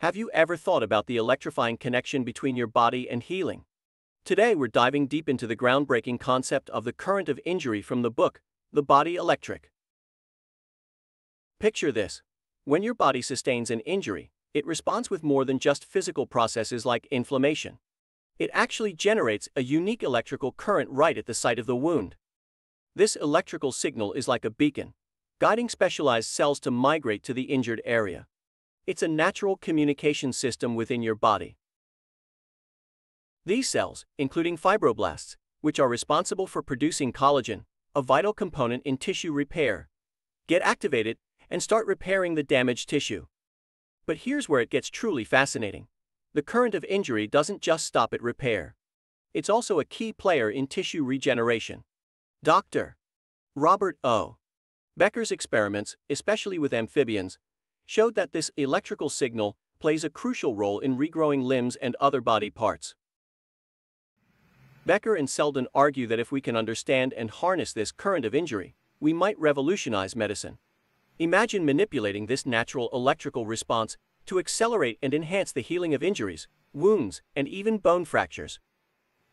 Have you ever thought about the electrifying connection between your body and healing? Today we're diving deep into the groundbreaking concept of the current of injury from the book, The Body Electric. Picture this. When your body sustains an injury, it responds with more than just physical processes like inflammation. It actually generates a unique electrical current right at the site of the wound. This electrical signal is like a beacon, guiding specialized cells to migrate to the injured area. It's a natural communication system within your body. These cells, including fibroblasts, which are responsible for producing collagen, a vital component in tissue repair, get activated and start repairing the damaged tissue. But here's where it gets truly fascinating. The current of injury doesn't just stop at repair. It's also a key player in tissue regeneration. Dr. Robert O. Becker's experiments, especially with amphibians, showed that this electrical signal plays a crucial role in regrowing limbs and other body parts. Becker and Selden argue that if we can understand and harness this current of injury, we might revolutionize medicine. Imagine manipulating this natural electrical response to accelerate and enhance the healing of injuries, wounds, and even bone fractures.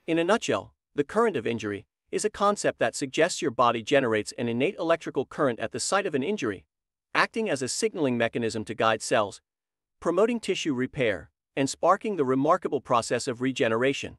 In a nutshell, the current of injury is a concept that suggests your body generates an innate electrical current at the site of an injury, acting as a signaling mechanism to guide cells, promoting tissue repair, and sparking the remarkable process of regeneration.